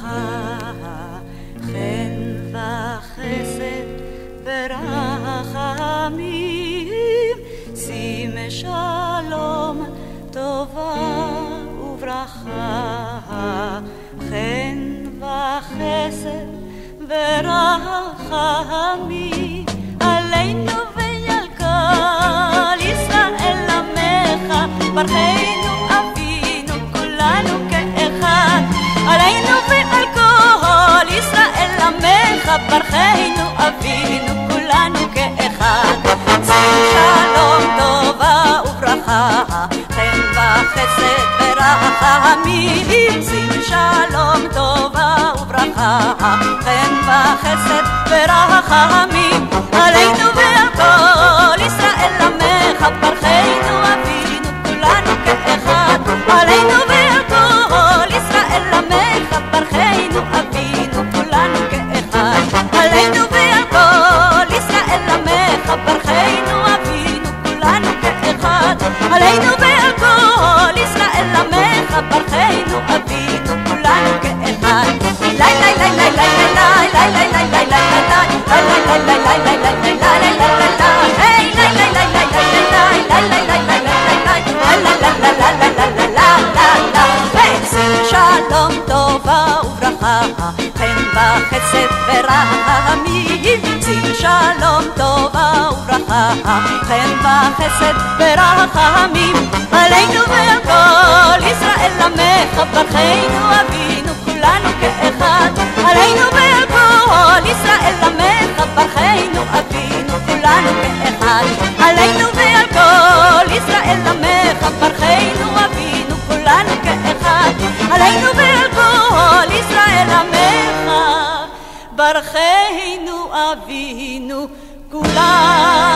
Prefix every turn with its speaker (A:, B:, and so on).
A: ממך חן וחסד ורחמים, שים שלום טובה וברכה, חן וחסד ורחמים עלינו ועל כל ישראל עמך, ברכנו עמך, ברכנו אבינו כולנו כאחד, שים שלום טובה וברכה, חן וחסד ורחמים, שים שלום טובה וברכה, חן וחסד ורחמים, חן וחסד ורחמים, שים שלום טובה וברכה, חן וחסד ורחמים, עלינו ועל כל ישראל עמך, ברכנו אבינו כולנו כאחד, עלינו ועל כל ישראל עמך, ברכנו אבינו כולנו כאחד, עלינו ועל כל ישראל עמך, ברכנו אבינו כולנו כאחד, עלינו ועל כל ישראל עמך, ברכנו אבינו כולנו